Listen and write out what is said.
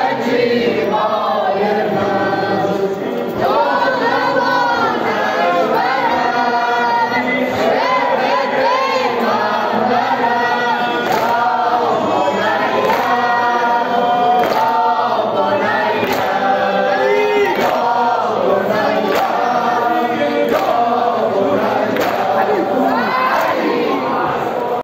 the dream